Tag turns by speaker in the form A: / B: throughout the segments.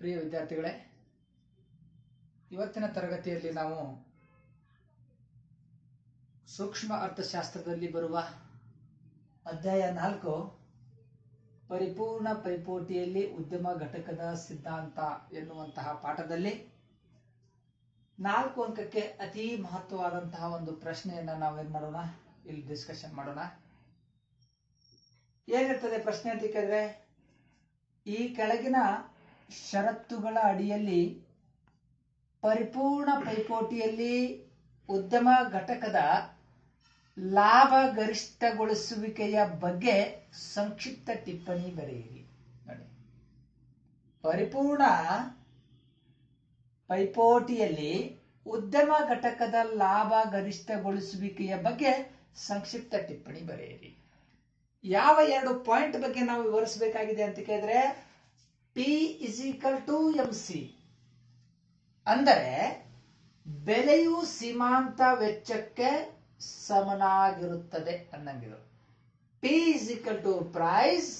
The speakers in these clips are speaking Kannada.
A: ಪ್ರಿಯ ವಿದ್ಯಾರ್ಥಿಗಳೇ, ಇವತ್ತಿನ ತರಗತಿಯಲ್ಲಿ ನಾವು ಸೂಕ್ಷ್ಮ ಅರ್ಥಶಾಸ್ತ್ರದಲ್ಲಿ ಬರುವ ಅಧ್ಯಾಯ ನಾಲ್ಕು, ಪರಿಪೂರ್ಣ ಪೈಪೋಟಿಯಲ್ಲಿ ಉದ್ಯಮ ಘಟಕದ ಸಿದ್ಧಾಂತ ಎನ್ನುವಂತಹ ಪಾಠದಲ್ಲಿ ನಾಲ್ಕು ಅಂಕಕ್ಕೆ ಅತಿ ಮಹತ್ವವಾದಂತಹ ಒಂದು ಪ್ರಶ್ನೆಯನ್ನ ನಾವೇನ್ ಮಾಡೋಣ, ಇಲ್ಲಿ ಡಿಸ್ಕಷನ್ ಮಾಡೋಣ. ಏನಿರ್ತದೆ ಪ್ರಶ್ನೆ ಅಂತ ಕೇಳಿದ್ರೆ, ಈ ಕೆಳಗಿನ ಷರತ್ತುಗಳ ಅಡಿಯಲ್ಲಿ ಪರಿಪೂರ್ಣ ಪೈಪೋಟಿಯಲ್ಲಿ ಉದ್ಯಮ ಘಟಕದ ಲಾಭ ಗರಿಷ್ಠಗೊಳಿಸುವಿಕೆಯ ಬಗ್ಗೆ ಸಂಕ್ಷಿಪ್ತ ಟಿಪ್ಪಣಿ ಬರೆಯಿರಿ. ನೋಡಿ. ಪರಿಪೂರ್ಣ ಪೈಪೋಟಿಯಲ್ಲಿ ಉದ್ಯಮ ಘಟಕದ ಲಾಭ ಗರಿಷ್ಠಗೊಳಿಸುವಿಕೆಯ ಬಗ್ಗೆ ಸಂಕ್ಷಿಪ್ತ ಟಿಪ್ಪಣಿ ಬರೆಯಿರಿ. ಯಾವ ಎರಡು ಪಾಯಿಂಟ್ ಬಗ್ಗೆ ನಾವು ವಿವರಿಸಬೇಕಾಗಿದೆ ಅಂತ ಕೇಳಿದ್ರೆ P is equal to M C ಅಂದರೆ ಬೆಲೆಯು ಸೀಮಾಂತ ವೆಚ್ಚಕ್ಕೆ ಸಮನಾಗಿರುತ್ತದೆ ಅನ್ನಂಗಿದು P is equal to price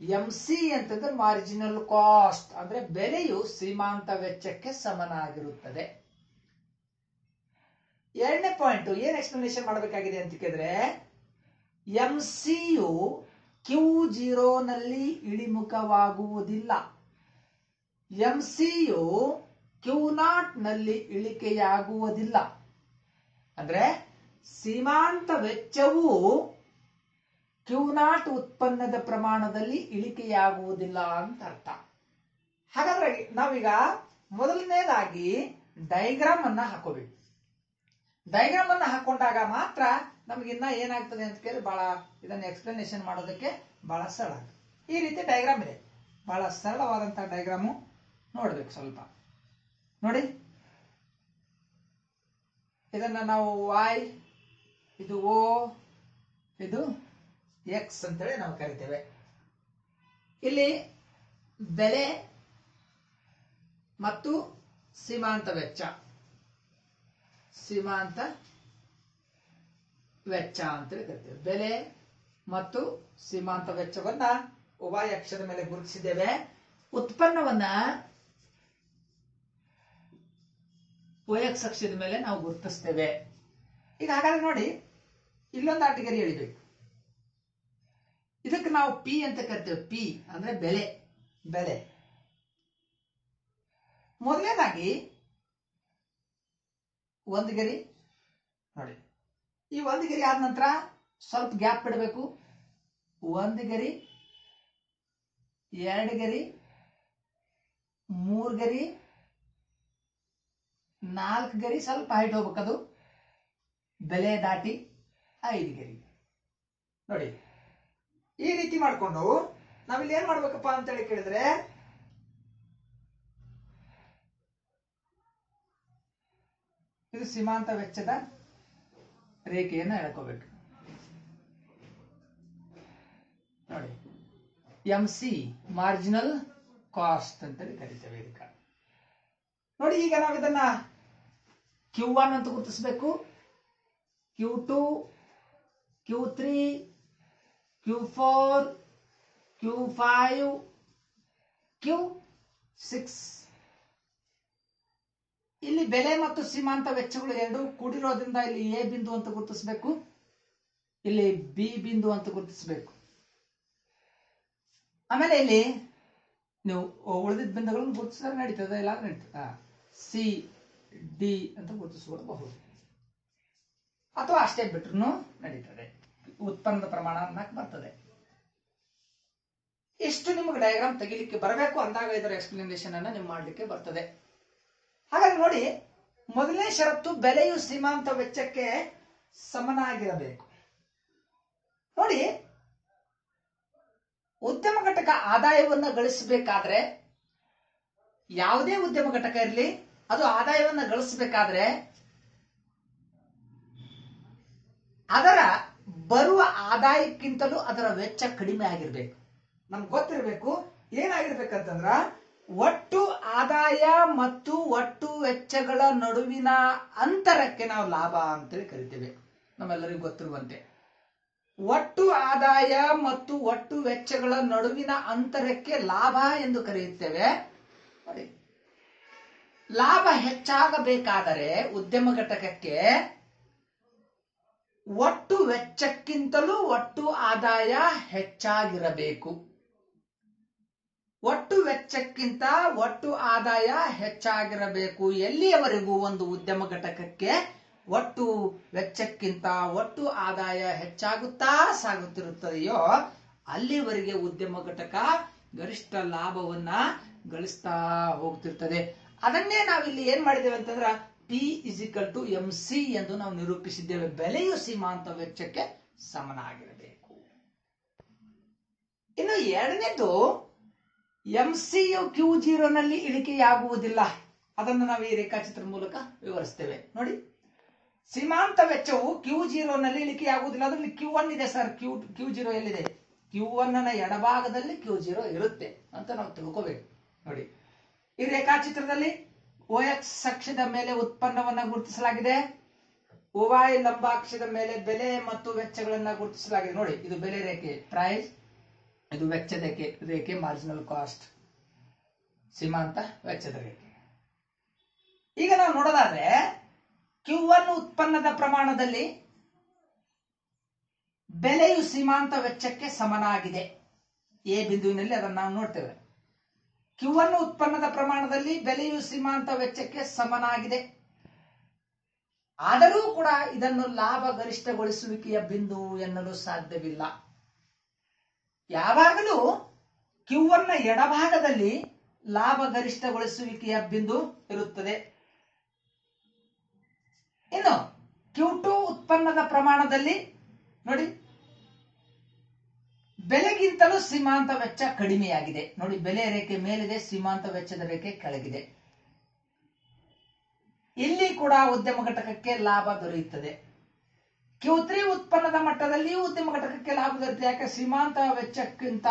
A: M C ಅಂತಂದ್ರೆ ಮಾರ್ಜಿನಲ್ ಕಾಸ್ಟ್ ಅಂದ್ರೆ ಬೆಲೆಯು ಸೀಮಾಂತ ವೆಚ್ಚಕ್ಕೆ ಸಮನಾಗಿರುತ್ತದೆ. ಎರಡನೇ ಪಾಯಿಂಟ್ ಏನ್ ಎಕ್ಸ್ಪ್ಲನೇಷನ್ ಮಾಡಬೇಕಾಗಿದೆ ಅಂತ ಕೇಳಿದ್ರೆ ಎಂ ಸಿಯು ಕ್ಯೂ ಜೀರೋನಲ್ಲಿ ಇಳಿಮುಖವಾಗುವುದಿಲ್ಲ. ಎಂ ಸಿಯು ಕ್ಯೂ ನಾಟ್ನಲ್ಲಿ ಇಳಿಕೆಯಾಗುವುದಿಲ್ಲ. ಅಂದ್ರೆ ಸೀಮಾಂತ ವೆಚ್ಚವು ಕ್ಯೂ ನಾಟ್ ಉತ್ಪನ್ನದ ಪ್ರಮಾಣದಲ್ಲಿ ಇಳಿಕೆಯಾಗುವುದಿಲ್ಲ ಅಂತ ಅರ್ಥ. ಹಾಗಾದ್ರೆ ನಾವೀಗ ಮೊದಲನೇದಾಗಿ ಡೈಗ್ರಾಮ್ ಅನ್ನ ಹಾಕೋಬೇಕು. ಡೈಗ್ರಾಮ್ ಅನ್ನು ಹಾಕೊಂಡಾಗ ಮಾತ್ರ ನಮಗಿನ್ನ ಏನಾಗ್ತದೆ ಅಂತ ಕೇಳಿ ಬಹಳ ಇದನ್ನ ಎಕ್ಸ್ಪ್ಲನೇಷನ್ ಮಾಡೋದಕ್ಕೆ ಬಹಳ ಸರಳ ಈ ರೀತಿ ಡೈಗ್ರಾಮ್ ಇದೆ. ಬಹಳ ಸರಳವಾದಂತಹ ಡೈಗ್ರಾಮು ನೋಡ್ಬೇಕು ಸ್ವಲ್ಪ. ನೋಡಿ. ಇದನ್ನ ನಾವು ವಾಯ್ ಇದು ಓ ಇದು ಎಕ್ಸ್ ಅಂತೇಳಿ ನಾವು ಕರಿತೇವೆ. ಇಲ್ಲಿ ಬೆಲೆ ಮತ್ತು ಸೀಮಾಂತ ವೆಚ್ಚ. ಸೀಮಾಂತ ವೆಚ್ಚ ಅಂತೇಳಿ ಕರಿತೇವೆ ಬೆಲೆ ಮತ್ತು ಸೀಮಾಂತ ವೆಚ್ಚವನ್ನ ಉಭಯ ಅಕ್ಷದ ಮೇಲೆ ಗುರುತಿಸಿದ್ದೇವೆ. ಉತ್ಪನ್ನವನ್ನ ಎಕ್ಸ್ ಅಕ್ಷದ ಮೇಲೆ ನಾವು ಗುರುತಿಸ್ತೇವೆ. ಈಗ ಹಾಗಾದ್ರೆ ನೋಡಿ, ಇಲ್ಲೊಂದು ಆಟಗರಿ ಎಳಿಬೇಕು. ಇದಕ್ಕೆ ನಾವು ಪಿ ಅಂತ ಕರಿತೇವೆ. ಪಿ ಅಂದ್ರೆ ಬೆಲೆ. ಬೆಲೆ. ಮೊದಲನೇದಾಗಿ ಒಂದು ಗರಿ, ನೋಡಿ. ಈ ಒಂದು ಗರಿ ಆದ ನಂತರ ಸ್ವಲ್ಪ ಗ್ಯಾಪ್ ಬಿಡಬೇಕು ಒಂದು ಗರಿ, ಎರಡು ಗರಿ, ಮೂರು ಗರಿ, ನಾಲ್ಕು ಗರಿ ಸ್ವಲ್ಪ ಹೈಟ್ ಹೋಗ್ಬೇಕದು ಬೆಲೆ ದಾಟಿ ಐದು ಗರಿ. ನೋಡಿ. ಈ ರೀತಿ ಮಾಡಿಕೊಂಡು ನಾವಿಲ್ಲಿ ಏನ್ ಮಾಡ್ಬೇಕಪ್ಪ ಅಂತ ಹೇಳಿ ಕೇಳಿದ್ರೆ ಇದು ಸೀಮಾಂತ ವೆಚ್ಚದ ರೇಖೆಯನ್ನು ಎಳ್ಕೋಬೇಕು. ನೋಡಿ ಎಂ ಸಿ ಮಾರ್ಜಿನಲ್ ಕಾಸ್ಟ್ ಅಂತೇಳಿ ಕರಿತೇವೆ ಇದಕ್ಕೆ. ನೋಡಿ, ಈಗ ನಾವು ಇದನ್ನ ಕ್ಯೂ ಒನ್ ಅಂತ ಗುರುತಿಸಬೇಕು. Q two Q three Q four Q five Q six ಇಲ್ಲಿ ಬೆಲೆ ಮತ್ತು ಸೀಮಾಂತ ವೆಚ್ಚಗಳು ಎರಡು ಕೂಡಿರೋದ್ರಿಂದ ಇಲ್ಲಿ ಎ ಬಿಂದು ಅಂತ ಗುರುತಿಸಬೇಕು. ಇಲ್ಲಿ ಬಿ ಬಿಂದು ಅಂತ ಗುರುತಿಸಬೇಕು. ಆಮೇಲೆ ಇಲ್ಲಿ ನೀವು ಉಳಿದಿದ್ದ ಬಿಂದುಗಳನ್ನು ಗುರುತಿಸಿದ್ರೆ ನಡೀತದೆ ಇಲ್ಲ ನಡೀತದ? ಸಿ, ಡಿ ಅಂತ ಗುರುತಿಸಿಕೊಳ್ಳಬಹುದು ಅಥವಾ ಅಷ್ಟೇ ಬಿಟ್ರು ನಡೀತದೆ. ಉತ್ಪನ್ನದ ಪ್ರಮಾಣ ಅನ್ನಕ್ ಬರ್ತದೆ. ಇಷ್ಟು ನಿಮಗೆ ಡಯಾಗ್ರಾಮ್ ತೆಗಿಲಿಕ್ಕೆ ಬರಬೇಕು ಅಂದಾಗ ಇದರ ಎಕ್ಸ್ಪ್ಲನೇಷನ್ ಅನ್ನ ನೀವು ಮಾಡ್ಲಿಕ್ಕೆ ಬರ್ತದೆ. ನೋಡಿ, ಮೊದಲನೇ ಷರತ್ತು ಬೆಲೆಯು ಸೀಮಾಂತ ವೆಚ್ಚಕ್ಕೆ ಸಮನಾಗಿರಬೇಕು. ನೋಡಿ, ಉದ್ಯಮ ಘಟಕ ಆದಾಯವನ್ನು ಗಳಿಸಬೇಕಾದ್ರೆ, ಯಾವುದೇ ಉದ್ಯಮ ಘಟಕ ಇರಲಿ, ಅದು ಆದಾಯವನ್ನು ಗಳಿಸಬೇಕಾದ್ರೆ, ಅದರ ಬರುವ ಆದಾಯಕ್ಕಿಂತಲೂ ಅದರ ವೆಚ್ಚ ಕಡಿಮೆ ಆಗಿರ್ಬೇಕು. ನಮ್ಗೆ ಗೊತ್ತಿರಬೇಕು, ಏನಾಗಿರ್ಬೇಕಂತಂದ್ರ ಒಟ್ಟು ಆದಾಯ ಮತ್ತು ಒಟ್ಟು ವೆಚ್ಚಗಳ ನಡುವಿನ ಅಂತರಕ್ಕೆ ನಾವು ಲಾಭ ಅಂತೇಳಿ ಕರಿತೇವೆ. ನಮ್ಮೆಲ್ಲರಿಗೂ ಗೊತ್ತಿರುವಂತೆ. ಒಟ್ಟು ಆದಾಯ ಮತ್ತು ಒಟ್ಟು ವೆಚ್ಚಗಳ ನಡುವಿನ ಅಂತರಕ್ಕೆ ಲಾಭ ಎಂದು ಕರೆಯುತ್ತೇವೆ. ನೋಡಿ. ಲಾಭ ಹೆಚ್ಚಾಗಬೇಕಾದರೆ ಉದ್ಯಮ ಘಟಕಕ್ಕೆ ಒಟ್ಟು ವೆಚ್ಚಕ್ಕಿಂತಲೂ ಒಟ್ಟು ಆದಾಯ ಹೆಚ್ಚಾಗಿರಬೇಕು. ಒಟ್ಟು ವೆಚ್ಚಕ್ಕಿಂತ ಒಟ್ಟು ಆದಾಯ ಹೆಚ್ಚಾಗಿರಬೇಕು. ಎಲ್ಲಿಯವರೆಗೂ ಒಂದು ಉದ್ಯಮ ಘಟಕಕ್ಕೆ ಒಟ್ಟು ವೆಚ್ಚಕ್ಕಿಂತ ಒಟ್ಟು ಆದಾಯ ಹೆಚ್ಚಾಗುತ್ತಾ ಸಾಗುತ್ತಿರುತ್ತದೆಯೋ, ಅಲ್ಲಿವರೆಗೆ ಉದ್ಯಮ ಘಟಕ ಗರಿಷ್ಠ ಲಾಭವನ್ನ ಗಳಿಸ್ತಾ ಹೋಗ್ತಿರ್ತದೆ ಅದನ್ನೇ ನಾವಿಲ್ಲಿ ಏನ್ ಮಾಡಿದ್ದೇವೆ ಅಂತಂದ್ರ P is equal to M C ಎಂದು ನಾವು ನಿರೂಪಿಸಿದ್ದೇವೆ. ಬೆಲೆಯು ಸೀಮಾಂತ ವೆಚ್ಚಕ್ಕೆ ಸಮನಾಗಿರಬೇಕು. ಇನ್ನು ಎರಡನೇದು ಎಂ ಸಿ ಕ್ಯೂ ಜೀರೋನಲ್ಲಿ ಇಳಿಕೆಯಾಗುವುದಿಲ್ಲ. ಅದನ್ನು ನಾವು ಈ ರೇಖಾಚಿತ್ರ ಮೂಲಕ ವಿವರಿಸ್ತೇವೆ. ನೋಡಿ. ಸೀಮಾಂತ ವೆಚ್ಚವು ಕ್ಯೂ ಜೀರೋನಲ್ಲಿ ಇಳಿಕೆಯಾಗುವುದಿಲ್ಲ. ಅದರಲ್ಲಿ ಕ್ಯೂ ಒನ್ ಇದೆ ಸರ್. ಕ್ಯೂ ಕ್ಯೂ ಜೀರೋ ಎಲ್ಲಿದೆ? ಕ್ಯೂ ಒನ್ನ ಎಡಭಾಗದಲ್ಲಿ ಕ್ಯೂ ಜೀರೋ ಇರುತ್ತೆ ಅಂತ ನಾವು ತಿಳ್ಕೋಬೇಕು. ನೋಡಿ. ಈ ರೇಖಾಚಿತ್ರದಲ್ಲಿ ಓ ಎಕ್ಸ್ ಅಕ್ಷದ ಮೇಲೆ ಉತ್ಪನ್ನವನ್ನ ಗುರುತಿಸಲಾಗಿದೆ. ಓವೈ ಲಂಬಾಕ್ಷದ ಮೇಲೆ ಬೆಲೆ ಮತ್ತು ವೆಚ್ಚಗಳನ್ನ ಗುರುತಿಸಲಾಗಿದೆ. ನೋಡಿ, ಇದು ಬೆಲೆ ರೇಖೆ. ಪ್ರೈಸ್ ಇದು ವೆಚ್ಚದ ರೇಖೆ ಮಾರ್ಜಿನಲ್ ಕಾಸ್ಟ್ ಸೀಮಾಂತ ವೆಚ್ಚದ ರೇಖೆ. ಈಗ ನಾವು ನೋಡೋದಾದ್ರೆ ಕ್ಯೂ ಒನ್ ಉತ್ಪನ್ನದ ಪ್ರಮಾಣದಲ್ಲಿ ಬೆಲೆಯು ಸೀಮಾಂತ ವೆಚ್ಚಕ್ಕೆ ಸಮನಾಗಿದೆ. ಎ ಬಿಂದುವಿನಲ್ಲಿ ಅದನ್ನು ನಾವು ನೋಡ್ತೇವೆ. ಕ್ಯೂ ಒನ್ ಉತ್ಪನ್ನದ ಪ್ರಮಾಣದಲ್ಲಿ ಬೆಲೆಯು ಸೀಮಾಂತ ವೆಚ್ಚಕ್ಕೆ ಸಮನಾಗಿದೆ. ಆದರೂ ಕೂಡ ಇದನ್ನು ಲಾಭ ಗರಿಷ್ಠಗೊಳಿಸುವಿಕೆಯ ಬಿಂದು ಎನ್ನಲು ಸಾಧ್ಯವಿಲ್ಲ. ಯಾವಾಗಲೂ ಕ್ಯೂವನ್ನ ಎಡಭಾಗದಲ್ಲಿ ಲಾಭ ಗರಿಷ್ಠಗೊಳಿಸುವಿಕೆಯ ಬಿಂದು ಇರುತ್ತದೆ. ಇನ್ನು ಕ್ಯೂ ಟು ಉತ್ಪನ್ನದ ಪ್ರಮಾಣದಲ್ಲಿ ನೋಡಿ, ಬೆಲೆಗಿಂತಲೂ ಸೀಮಾಂತ ವೆಚ್ಚ ಕಡಿಮೆಯಾಗಿದೆ. ನೋಡಿ, ಬೆಲೆ ರೇಖೆ ಮೇಲಿದೆ, ಸೀಮಾಂತ ವೆಚ್ಚದ ರೇಖೆ ಕೆಳಗಿದೆ. ಇಲ್ಲಿ ಕೂಡ ಉದ್ಯಮ ಘಟಕಕ್ಕೆ ಲಾಭ ದೊರೆಯುತ್ತದೆ. ಕ್ಯೂ ತ್ರೀ ಉತ್ಪನ್ನದ ಮಟ್ಟದಲ್ಲಿಯೂ ಉದ್ಯಮ ಘಟಕಕ್ಕೆ ಲಾಭ ದೊರೆಯುತ್ತದೆ ಯಾಕೆ ಸೀಮಾಂತ ವೆಚ್ಚಕ್ಕಿಂತ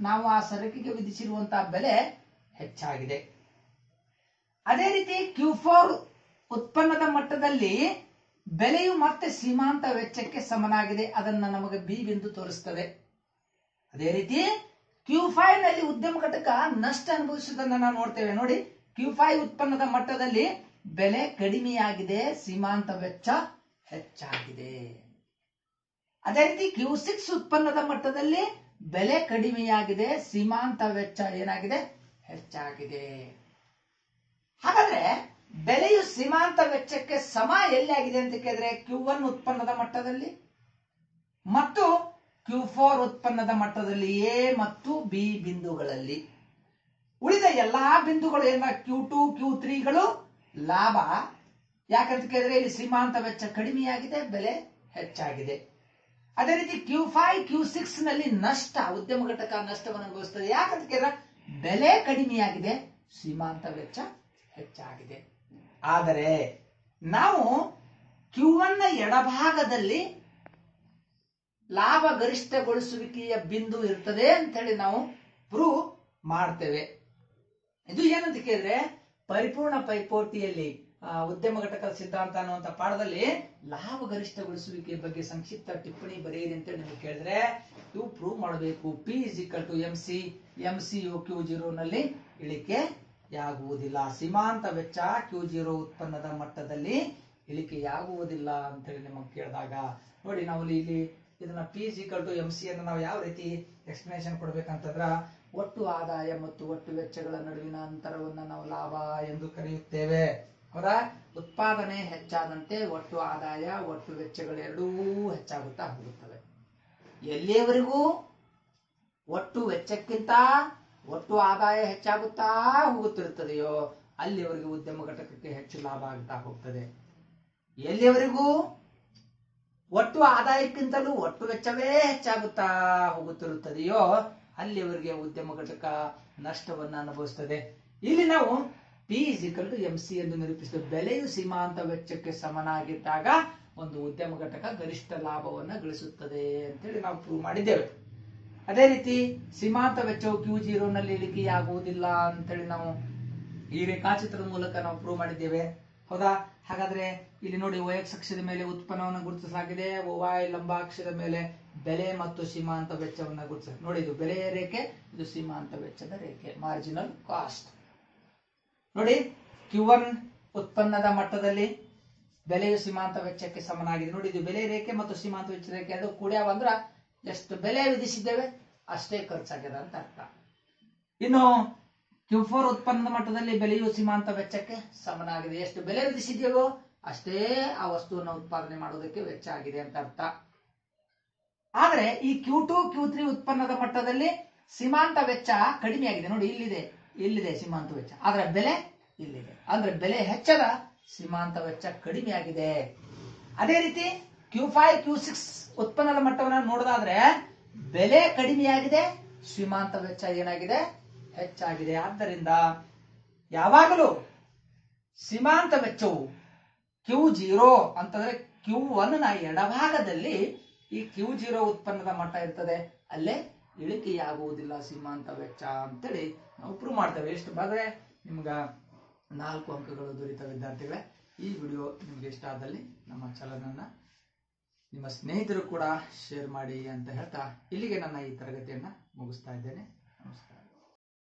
A: ನಾವು ಆ ಸರಕಿಗೆ ವಿಧಿಸಿರುವಂತಹ ಬೆಲೆ ಹೆಚ್ಚಾಗಿದೆ. ಅದೇ ರೀತಿ ಕ್ಯೂ ಫೋರ್ ಉತ್ಪನ್ನದ ಮಟ್ಟದಲ್ಲಿ ಬೆಲೆಯು ಮತ್ತೆ ಸೀಮಾಂತ ವೆಚ್ಚಕ್ಕೆ ಸಮನಾಗಿದೆ. ಅದನ್ನ ನಮಗೆ ಬಿ ಬಿಂದು ತೋರಿಸ್ತದೆ. ಅದೇ ರೀತಿ ಕ್ಯೂ ಫೈವ್ನಲ್ಲಿ ಉದ್ಯಮ ಘಟಕ ನಷ್ಟ ಅನುಭವಿಸುವುದನ್ನು ನಾವು ನೋಡ್ತೇವೆ. ನೋಡಿ, ಕ್ಯೂ ಫೈವ್ ಉತ್ಪನ್ನದ ಮಟ್ಟದಲ್ಲಿ ಬೆಲೆ ಕಡಿಮೆಯಾಗಿದೆ, ಸೀಮಾಂತ ವೆಚ್ಚ ಹೆಚ್ಚಾಗಿದೆ. ಅದೇ ರೀತಿ ಕ್ಯೂ ಸಿಕ್ಸ್ ಉತ್ಪನ್ನದ ಮಟ್ಟದಲ್ಲಿ ಬೆಲೆ ಕಡಿಮೆಯಾಗಿದೆ, ಸೀಮಾಂತ ವೆಚ್ಚ ಏನಾಗಿದೆ? ಹೆಚ್ಚಾಗಿದೆ. ಹಾಗಾದ್ರೆ ಬೆಲೆಯು ಸೀಮಾಂತ ವೆಚ್ಚಕ್ಕೆ ಸಮ ಎಲ್ಲಿ ಅಂತ ಕೇಳಿದ್ರೆ ಕ್ಯೂ ಒನ್ ಉತ್ಪನ್ನದ ಮಟ್ಟದಲ್ಲಿ ಮತ್ತು ಕ್ಯೂ ಫೋರ್ ಉತ್ಪನ್ನದ ಮಟ್ಟದಲ್ಲಿ ಎ ಮತ್ತು ಬಿ ಬಿಂದುಗಳಲ್ಲಿ. ಉಳಿದ ಎಲ್ಲಾ ಬಿಂದುಗಳು ಏನ ಕ್ಯೂ ಟು, ಕ್ಯೂ ತ್ರೀಗಳು ಲಾಭ ಯಾಕಂತ ಕೇಳಿದ್ರೆ ಇಲ್ಲಿ ಸೀಮಾಂತ ವೆಚ್ಚ ಕಡಿಮೆಯಾಗಿದೆ, ಬೆಲೆ ಹೆಚ್ಚಾಗಿದೆ. ಅದೇ ರೀತಿ ಕ್ಯೂ ಫೈವ್ ಕ್ಯೂ ಸಿಕ್ಸ್ನಲ್ಲಿ ನಷ್ಟ, ಉದ್ಯಮ ಘಟಕ ನಷ್ಟವನ್ನು ಅನುಭವಿಸ್ತದೆ. ಯಾಕಂತ ಕೇಳಿದ್ರೆ ಬೆಲೆ ಕಡಿಮೆಯಾಗಿದೆ ಸೀಮಾಂತ ವೆಚ್ಚ ಹೆಚ್ಚಾಗಿದೆ. ಆದರೆ ನಾವು ಕ್ಯೂ ನ ಎಡಭಾಗದಲ್ಲಿ ಲಾಭ ಗರಿಷ್ಠಗೊಳಿಸುವಿಕೆಯ ಬಿಂದು ಇರ್ತದೆ ಅಂತೇಳಿ ನಾವು ಪ್ರೂವ್ ಮಾಡ್ತೇವೆ. ಇದು ಏನಂತ ಕೇಳಿದ್ರೆ ಪರಿಪೂರ್ಣ ಪೈಪೋಟಿಯಲ್ಲಿ ಉದ್ಯಮ ಘಟಕದ ಸಿದ್ಧಾಂತ ಅನ್ನುವಂತ ಪಾಠದಲ್ಲಿ ಲಾಭ ಗರಿಷ್ಠಗೊಳಿಸುವಿಕೆ ಬಗ್ಗೆ ಸಂಕ್ಷಿಪ್ತ ಟಿಪ್ಪಣಿ ಬರೆಯಿರಿ ಅಂತ ನಿಮಗೆ ಕೇಳಿದ್ರೆ ಇವು ಪ್ರೂವ್ ಮಾಡಬೇಕು. P is equal to M C M C you Q zero ನಲ್ಲಿ ಇಳಿಕೆ ಯಾಗುವುದಿಲ್ಲ. ಸೀಮಾಂತ ವೆಚ್ಚ ಕ್ಯೂ ಜೀರೋ ಉತ್ಪನ್ನದ ಮಟ್ಟದಲ್ಲಿ ಇಳಿಕೆಯಾಗುವುದಿಲ್ಲ ಅಂತೇಳಿ ನಿಮಗೆ ಕೇಳಿದಾಗ ನೋಡಿ ನಾವು ಇಲ್ಲಿ ಇದನ್ನ P is equal to M C ಅನ್ನು ನಾವು ಯಾವ ರೀತಿ ಎಕ್ಸ್ಪ್ಲನೇಷನ್ ಕೊಡ್ಬೇಕಂತಂದ್ರ ಒಟ್ಟು ಆದಾಯ ಮತ್ತು ಒಟ್ಟು ವೆಚ್ಚಗಳ ನಡುವಿನ ಅಂತರವನ್ನ ನಾವು ಲಾಭ ಎಂದು ಕರೆಯುತ್ತೇವೆ. ಹೌದಾ ಉತ್ಪಾದನೆ ಹೆಚ್ಚಾದಂತೆ ಒಟ್ಟು ಆದಾಯ, ಒಟ್ಟು ವೆಚ್ಚಗಳೆರಡೂ ಹೆಚ್ಚಾಗುತ್ತಾ ಹೋಗುತ್ತವೆ. ಎಲ್ಲಿಯವರೆಗೂ ಒಟ್ಟು ವೆಚ್ಚಕ್ಕಿಂತ ಒಟ್ಟು ಆದಾಯ ಹೆಚ್ಚಾಗುತ್ತಾ ಹೋಗುತ್ತಿರುತ್ತದೆಯೋ, ಅಲ್ಲಿವರೆಗೂ ಉದ್ಯಮ ಘಟಕಕ್ಕೆ ಹೆಚ್ಚು ಲಾಭ ಆಗ್ತಾ ಹೋಗ್ತದೆ. ಎಲ್ಲಿಯವರೆಗೂ ಒಟ್ಟು ಆದಾಯಕ್ಕಿಂತಲೂ ಒಟ್ಟು ವೆಚ್ಚವೇ ಹೆಚ್ಚಾಗುತ್ತಾ ಹೋಗುತ್ತಿರುತ್ತದೆಯೋ, ಅಲ್ಲಿವರೆಗೆ ಉದ್ಯಮ ಘಟಕ ನಷ್ಟವನ್ನು ಅನುಭವಿಸ್ತದೆ ಇಲ್ಲಿ ನಾವು P is equal to M C ಎಂದು ನಿರೂಪಿಸಿದ ಬೆಲೆಯು ಸೀಮಾಂತ ವೆಚ್ಚಕ್ಕೆ ಸಮನಾಗಿದ್ದಾಗ ಒಂದು ಉದ್ಯಮ ಘಟಕ ಗರಿಷ್ಠ ಲಾಭವನ್ನು ಗಳಿಸುತ್ತದೆ ಅಂತೇಳಿ ನಾವು ಪ್ರೂವ್ ಮಾಡಿದ್ದೇವೆ. ಅದೇ ರೀತಿ ಸೀಮಾಂತ ವೆಚ್ಚವು ಕ್ಯೂ ಜೀರೋನಲ್ಲಿ ಇಳಿಕೆಯಾಗುವುದಿಲ್ಲ ಅಂತೇಳಿ ನಾವು ಈ ರೇಖಾಚಿತ್ರದ ಮೂಲಕ ನಾವು ಪ್ರೂವ್ ಮಾಡಿದ್ದೇವೆ. ಹೌದಾ? ಹಾಗಾದ್ರೆ ಇಲ್ಲಿ ನೋಡಿ ಅಕ್ಷದ ಮೇಲೆ ಉತ್ಪನ್ನವನ್ನು ಗುರುತಿಸಲಾಗಿದೆ. ವೈ ಲಂಬಾಕ್ಷದ ಮೇಲೆ ಬೆಲೆ ಮತ್ತು ಸೀಮಾಂತ ವೆಚ್ಚವನ್ನು ಗುರುತಿಸ ನೋಡಿ, ಇದು ಬೆಲೆಯ ರೇಖೆ, ಇದು ಸೀಮಾಂತ ವೆಚ್ಚದ ರೇಖೆ. ಮಾರ್ಜಿನಲ್ ಕಾಸ್ಟ್ ನೋಡಿ ಕ್ಯೂವನ್ ಉತ್ಪನ್ನದ ಮಟ್ಟದಲ್ಲಿ ಬೆಲೆಯು ಸೀಮಾಂತ ವೆಚ್ಚಕ್ಕೆ ಸಮನಾಗಿದೆ. ನೋಡಿ, ಇದು ಬೆಲೆ ರೇಖೆ ಮತ್ತು ಸೀಮಾಂತ ವೆಚ್ಚ ರೇಖೆ ಎರಡು ಕೂಡ್ಯಾವ ಅಂದ್ರ ಎಷ್ಟು ಬೆಲೆ ವಿಧಿಸಿದ್ದೇವೆ, ಅಷ್ಟೇ ಖರ್ಚಾಗಿದೆ ಅಂತ ಅರ್ಥ. ಇನ್ನು ಕ್ಯೂ ಫೋರ್ ಉತ್ಪನ್ನದ ಮಟ್ಟದಲ್ಲಿ ಬೆಲೆಯು ಸೀಮಾಂತ ವೆಚ್ಚಕ್ಕೆ ಸಮನಾಗಿದೆ. ಎಷ್ಟು ಬೆಲೆ ವಿಧಿಸಿದ್ದೇವೋ, ಅಷ್ಟೇ ಆ ವಸ್ತುವನ್ನು ಉತ್ಪಾದನೆ ಮಾಡೋದಕ್ಕೆ ವೆಚ್ಚ ಆಗಿದೆ ಅಂತ ಅರ್ಥ. ಆದ್ರೆ, ಈ ಕ್ಯೂ ಟು ಕ್ಯೂ ತ್ರೀ ಉತ್ಪನ್ನದ ಮಟ್ಟದಲ್ಲಿ ಸೀಮಾಂತ ವೆಚ್ಚ ಕಡಿಮೆಯಾಗಿದೆ. ನೋಡಿ, ಇಲ್ಲಿದೆ. ಇಲ್ಲಿದೆ ಸೀಮಾಂತ ವೆಚ್ಚ. ಆದ್ರೆ ಬೆಲೆ ಇಲ್ಲಿದೆ. ಅಂದ್ರೆ ಬೆಲೆ ಹೆಚ್ಚದ ಸೀಮಾಂತ ವೆಚ್ಚ ಕಡಿಮೆ ಆಗಿದೆ. ಅದೇ ರೀತಿ ಕ್ಯೂ ಫೈವ್ ಕ್ಯೂ ಸಿಕ್ಸ್ ಉತ್ಪನ್ನದ ಮಟ್ಟವನ್ನು ನೋಡೋದಾದ್ರೆ ಬೆಲೆ ಕಡಿಮೆಯಾಗಿದೆ ಸೀಮಾಂತ ವೆಚ್ಚ ಏನಾಗಿದೆ? ಹೆಚ್ಚಾಗಿದೆ. ಆದ್ದರಿಂದ ಯಾವಾಗಲೂ ಸೀಮಾಂತ ವೆಚ್ಚವು ಕ್ಯೂ ಜೀರೋ ಅಂತಂದ್ರೆ ಕ್ಯೂ ಒನ್ನ ಎಡಭಾಗದಲ್ಲಿ ಈ ಕ್ಯೂ ಜೀರೋ ಉತ್ಪನ್ನದ ಮಟ್ಟ ಇರ್ತದೆ. ಅಲ್ಲೇ ಇಳಿಕೆಯಾಗುವುದಿಲ್ಲ ಸೀಮಾಂತ ವೆಚ್ಚ ಅಂತೇಳಿ ನಾವು ಪ್ರೂವ್ ಮಾಡ್ತೇವೆ. ಎಷ್ಟು ಬಾದ್ರೆ ನಿಮ್ಗೆ ನಾಲ್ಕು ಅಂಕಗಳು ದೊರೀತ ವಿದ್ಯಾರ್ಥಿಗಳೇ. ಈ ವಿಡಿಯೋ ನಿಮ್ಗೆ ಇಷ್ಟ ಆದಲ್ಲಿ ನಮ್ಮ ಚಾನಲನ್ನ ನಿಮ್ಮ ಸ್ನೇಹಿತರು ಕೂಡ ಶೇರ್ ಮಾಡಿ ಅಂತ ಹೇಳ್ತಾ ಇಲ್ಲಿಗೆ ನನ್ನ ಈ ತರಗತಿಯನ್ನ ಮುಗಿಸ್ತಾ ಇದ್ದೇನೆ.